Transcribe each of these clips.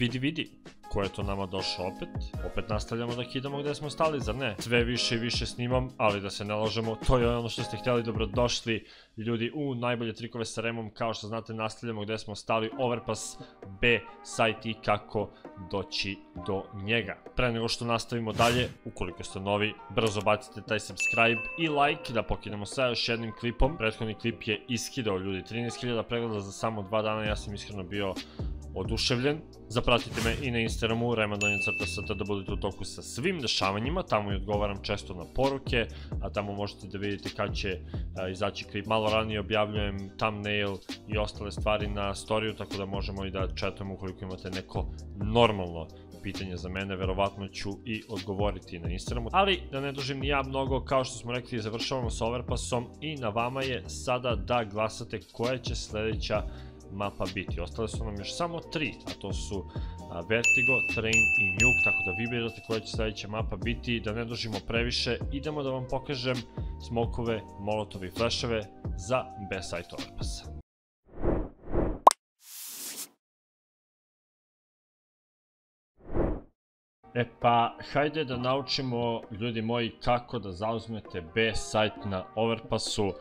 Vidi, vidi, ko je to nama došao opet. Opet nastavljamo da kidamo gde smo stali, zar ne? Sve više i više snimam, ali da se ne to je ono što ste htjeli, dobrodošli ljudi u najbolje trikove sa Remom. Kao što znate, nastavljamo gde smo stali, Overpass B, sajt i kako doći do njega. Pre nego što nastavimo dalje, ukoliko ste novi, brzo bacite taj subscribe i like da pokinemo sa još jednim klipom. Prethodni klip je iskidao ljudi, 13.000 pregleda za samo dva dana, ja sam iskreno bio oduševljen. Zapratite me i na Instagramu remandonje.st da budete u toku sa svim dešavanjima, tamo i odgovaram često na poruke, a tamo možete da vidite kad će izaći klip. Malo ranije objavljujem thumbnail i ostale stvari na storiju, tako da možemo i da chatujemo ukoliko imate neko normalno pitanje za mene, verovatno ću i odgovoriti na Instagramu. Ali, da ne dužim ni ja mnogo, kao što smo rekli, završavamo sa Overpassom i na vama je sada da glasate koja će sledeća mapa biti. Ostale su nam još samo tri, a to su Vertigo, Train i Nuke, tako da vi birate koja će sledeća mapa biti. Da ne dužimo previše, idemo da vam pokažem smokove, molotovi i flasheve za B-Site Overpassa. E pa, hajde da naučimo, ljudi moji, kako da zauzmete B-Site na Overpassu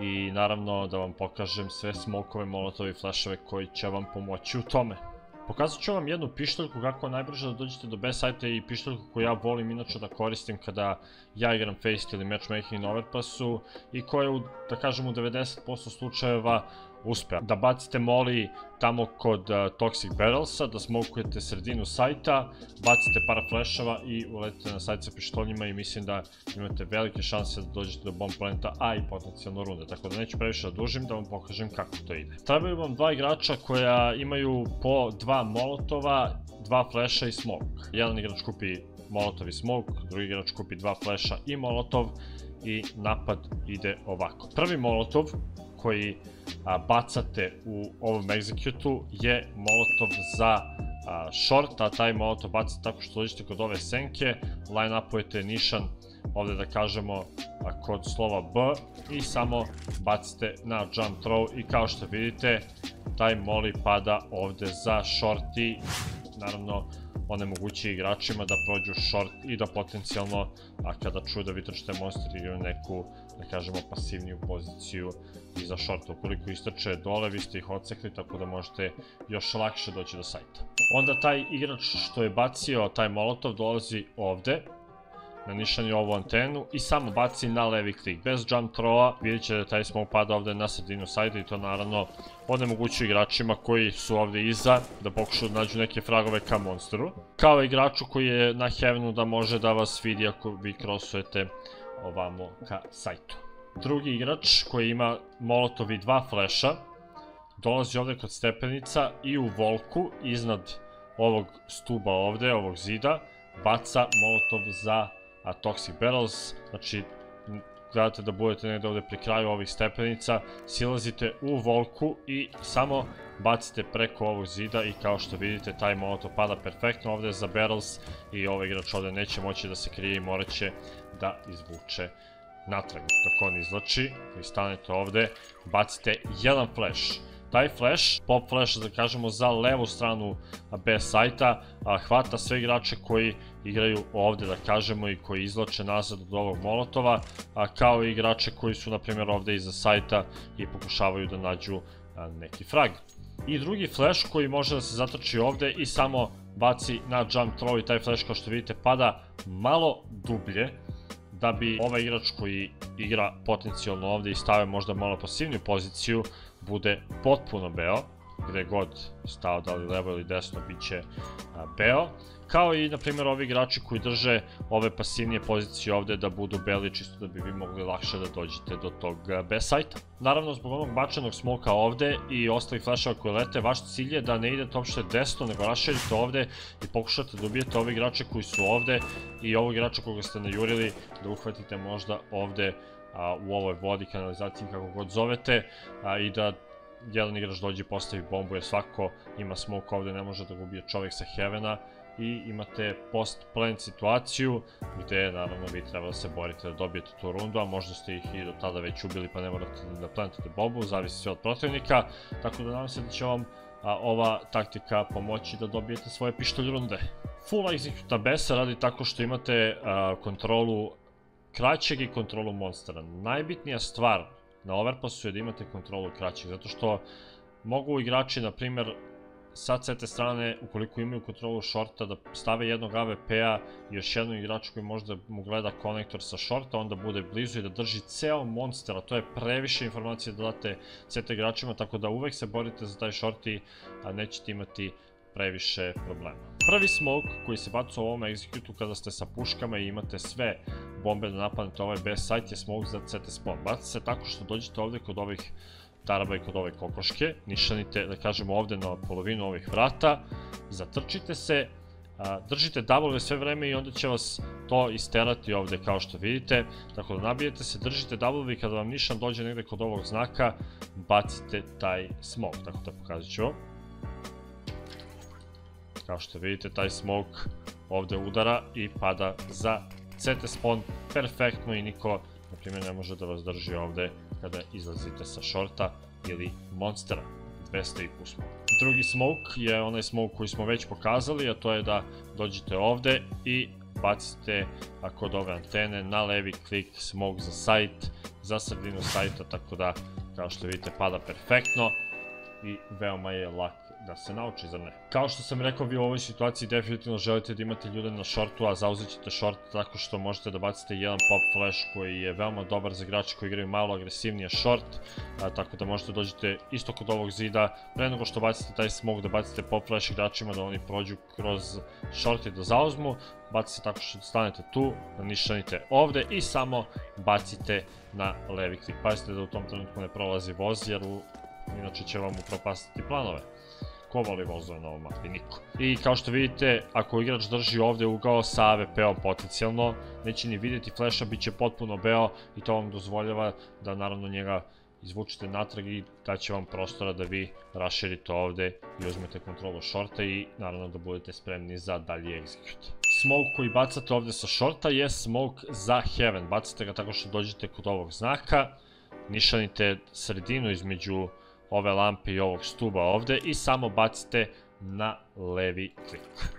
i naravno da vam pokažem sve smokove, molotovi i flashove koji će vam pomoći u tome. Pokazat ću vam jednu pištoljku kako najbrže da dođete do best sajta i pištoljku koju ja volim inače da koristim kada ja igram Faceit ili Matchmaking na Overpassu i koja u, da kažem, u 90% slučajeva uspe. Da bacite moli tamo kod uh, Toxic Barrelsa, da smokujete sredinu sajta, bacite para flashova i uletite na sajt sa pištoljima i mislim da imate velike šanse da dođete do bomb planeta, a i potencijalno runde. Tako da neću previše da dužim da vam pokažem kako to ide. Trebaju vam dva igrača koja imaju po dva molotova, dva flasha i smoke. Jedan igrač kupi molotov i smoke, drugi igrač kupi dva flasha i molotov i napad ide ovako. Prvi molotov koji a, bacate u ovom execute je molotov za a, short, a taj molotov bacate tako što dođete kod ove senke, line upujete nišan ovde da kažemo kod slova B i samo bacite na jump throw i kao što vidite taj moli pada ovde za short i naravno onemogući igračima da prođu short i da potencijalno, a kada čuju da vi trčite monster neku, da kažemo, pasivniju poziciju iza shorta. Ukoliko istrče dole, vi ste ih odsekli, tako da možete još lakše doći do sajta. Onda taj igrač što je bacio taj molotov dolazi ovde, nanišan je ovu antenu i samo baci na levi klik. Bez jump throwa vidjet će da taj smoke pada ovde na sredinu sajta i to naravno onemogućuje igračima koji su ovde iza da pokušaju da nađu neke fragove ka monsteru. Kao igraču koji je na heavenu da može da vas vidi ako vi crossujete ovamo ka sajtu. Drugi igrač koji ima molotov i dva fleša dolazi ovde kod stepenica i u volku iznad ovog stuba ovde, ovog zida, baca molotov za a Toxic Barrels, znači gledate da budete negde ovde pri kraju ovih stepenica, silazite u volku i samo bacite preko ovog zida i kao što vidite taj molotov pada perfektno ovde za Barrels i ovaj igrač ovde neće moći da se krije i morat će da izvuče natrag dok on izlači, vi stanete ovde, bacite jedan flash, taj flash, pop flash da kažemo za levu stranu B sajta, hvata sve igrače koji igraju ovde da kažemo i koji izloče nazad od ovog molotova, kao i igrače koji su na primjer ovde iza sajta i pokušavaju da nađu neki frag. I drugi flash koji može da se zatrči ovde i samo baci na jump throw i taj flash kao što vidite pada malo dublje, da bi ovaj igrač koji igra potencijalno ovde i stave možda malo pasivniju poziciju, bude potpuno beo, gde god stao, da li levo ili desno, bit će beo. Kao i, na primjer, ovi igrači koji drže ove pasivnije pozicije ovde da budu beli, čisto da bi vi mogli lakše da dođete do tog B. Naravno, zbog onog bačenog smoka ovde i ostalih flasheva koje lete, vaš cilj je da ne idete uopšte desno, nego raširite ovde i pokušate da ubijete ove igrače koji su ovde i ovog igrača koga ste najurili da uhvatite možda ovde a, u ovoj vodi, kanalizaciji, kako god zovete, a, i da jedan igrač dođe i postavi bombu, jer svako ima smoke ovde, ne može da ga ubije sa heavena, i imate post-plant situaciju gde naravno vi treba da se borite da dobijete tu rundu, a možda ste ih i do tada već ubili pa ne morate da plantate bombu, zavisi sve od protivnika, tako da nadam se da će vam ova taktika pomoći da dobijete svoje pištolj runde. Full execute besa radi tako što imate kontrolu kraćeg i kontrolu monstera. Najbitnija stvar na overpassu je da imate kontrolu kraćeg, zato što mogu igrači, na primjer, sa CT strane, ukoliko imaju kontrolu shorta, da stave jednog AVP-a i još jednog igrača koji možda mu gleda konektor sa shorta, onda bude blizu i da drži ceo monster, a to je previše informacije da date CT igračima, tako da uvek se borite za taj short i nećete imati previše problema. Prvi smoke koji se baca u ovom execute kada ste sa puškama i imate sve bombe da napadnete ovaj B site je smoke za CT spawn. Baca se tako što dođete ovde kod ovih taraba i kod ove kokoške, nišanite, da kažemo ovde na polovinu ovih vrata, zatrčite se, držite W sve vreme i onda će vas to isterati ovde kao što vidite, tako da nabijete se, držite W i kada vam nišan dođe negde kod ovog znaka, bacite taj smoke, tako da pokazat ću Kao što vidite, taj smoke ovde udara i pada za CT spawn perfektno i niko, na primjer, ne može da vas drži ovde kada izlazite sa shorta ili monstera. 200 i smoke. Drugi smoke je onaj smoke koji smo već pokazali, a to je da dođete ovde i bacite kod ove antene na levi klik smoke za site, za sredinu sajta, tako da kao što vidite pada perfektno i veoma je lak da se nauči, zar ne? Kao što sam rekao, vi u ovoj situaciji definitivno želite da imate ljude na shortu, a zauzet ćete short tako što možete da bacite jedan pop flash koji je veoma dobar za igrače koji igraju malo agresivnije short, tako da možete dođete isto kod ovog zida, pre nego što bacite taj smoke da bacite pop flash igračima da oni prođu kroz short i da zauzmu, bacite tako što stanete tu, nišanite ovde i samo bacite na levi klik. Pazite da u tom trenutku ne prolazi voz jer inače će vam upropastiti planove ko voli vozove na mapi? Niko. I kao što vidite, ako igrač drži ovde ugao sa AVP-om potencijalno, neće ni vidjeti flasha, bit će potpuno beo i to vam dozvoljava da naravno njega izvučete natrag i daće vam prostora da vi raširite ovde i uzmete kontrolu shorta i naravno da budete spremni za dalji execute. Smoke koji bacate ovde sa shorta je smoke za heaven. Bacate ga tako što dođete kod ovog znaka, nišanite sredinu između ove lampe i ovog stuba ovde i samo bacite na levi klik.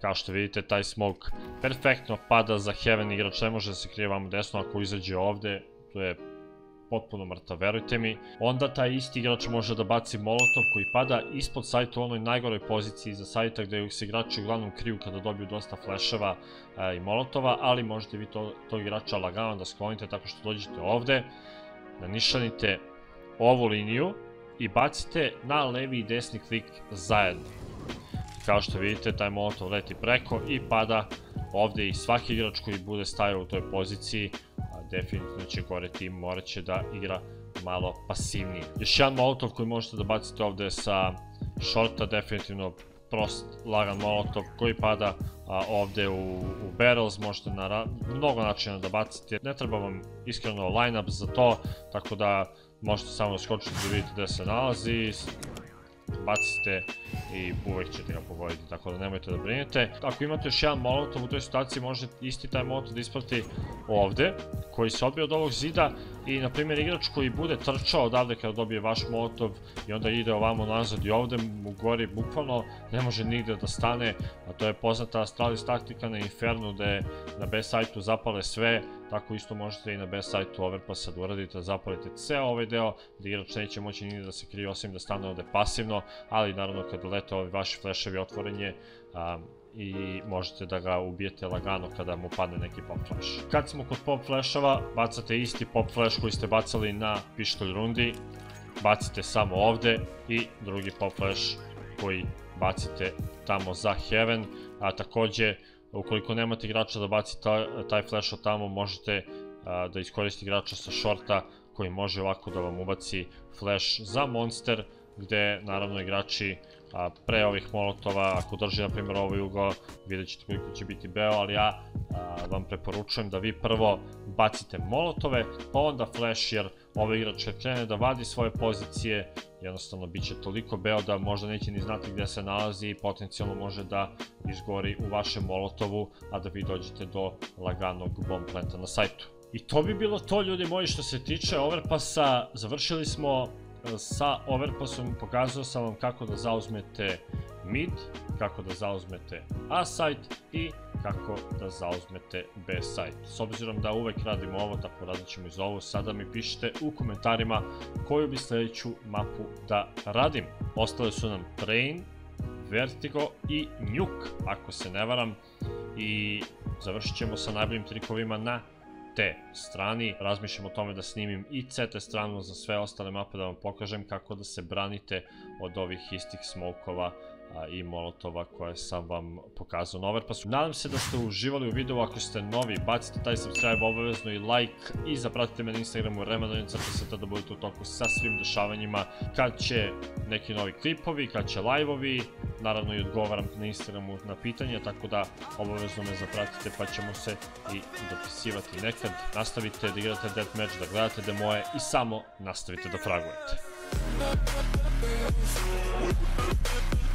Kao što vidite, taj smoke perfektno pada za Heaven igrač, ne može se krije vamo desno ako izađe ovde, to je potpuno mrtav, verujte mi. Onda taj isti igrač može da baci molotov koji pada ispod sajta u onoj najgoroj poziciji za sajta gde se igrači uglavnom kriju kada dobiju dosta fleševa i molotova, ali možete vi to, tog igrača lagano da sklonite tako što dođete ovde, da nišanite ovu liniju i bacite na levi i desni klik zajedno. Kao što vidite, taj molotov leti preko i pada ovde i svaki igrač koji bude stajao u toj poziciji definitivno će goreti i morat će da igra malo pasivnije. Još jedan molotov koji možete da bacite ovde sa shorta, definitivno prost, lagan molotov koji pada a, ovde u, u barrels, možete na mnogo načina da bacite. Ne treba vam iskreno line-up za to, tako da možete samo skočiti da vidite gde se nalazi, bacite i uvek ćete ga pogoditi, tako da nemojte da brinete. Ako imate još jedan molotov u toj situaciji, možete isti taj molotov da isprati ovde, koji se odbije od ovog zida i, na primjer, igrač koji bude trčao odavde kada dobije vaš molotov i onda ide ovamo nazad i ovde mu gori bukvalno ne može nigde da stane, a to je poznata Astralis taktika na Infernu gde na B sajtu zapale sve, tako isto možete i na B sajtu Overpassa da uradite, da zapalite ceo ovaj deo, da igrač neće moći nigde da se krije osim da stane ovde pasivno, ali naravno kad lete ovi vaši fleševi otvorenje, i možete da ga ubijete lagano kada mu padne neki pop flash. Kad smo kod pop flashova, bacate isti pop flash koji ste bacali na pištolj rundi, bacite samo ovde i drugi pop flash koji bacite tamo za heaven, a takođe ukoliko nemate igrača da baci taj flash od tamo, možete da iskoristite igrača sa shorta koji može ovako da vam ubaci flash za monster, gde naravno igrači a, pre ovih molotova, ako drži na primjer ovaj ugao, vidjet ćete koliko će biti beo, ali ja vam preporučujem da vi prvo bacite molotove, pa onda flash, jer ovaj igrač krene da vadi svoje pozicije, jednostavno bit će toliko beo da možda neće ni znati gde se nalazi i potencijalno može da izgori u vašem molotovu, a da vi dođete do laganog bomb planta na sajtu. I to bi bilo to ljudi moji što se tiče Overpassa, završili smo sa Overpassom pokazao sam vam kako da zauzmete mid, kako da zauzmete A site i kako da zauzmete B site. S obzirom da uvek radimo ovo, tako radit ćemo iz ovo, sada mi pišite u komentarima koju bi sljedeću mapu da radim. Ostale su nam Train, Vertigo i Nuke, ako se ne varam. I završit ćemo sa najboljim trikovima na te strani. Razmišljam o tome da snimim i CT stranu za sve ostale mape da vam pokažem kako da se branite od ovih istih smokova i molotova koje sam vam pokazao na Overpassu. Nadam se da ste uživali u videu, ako ste novi, bacite taj subscribe obavezno i like i zapratite me na Instagramu Remadonica da budete u toku sa svim dešavanjima kad će neki novi klipovi, kad će live-ovi, naravno i odgovaram na Instagramu na pitanje, tako da obavezno me zapratite pa ćemo se i dopisivati nekad. Nastavite da igrate deathmatch, da gledate demoje i samo nastavite da fragujete.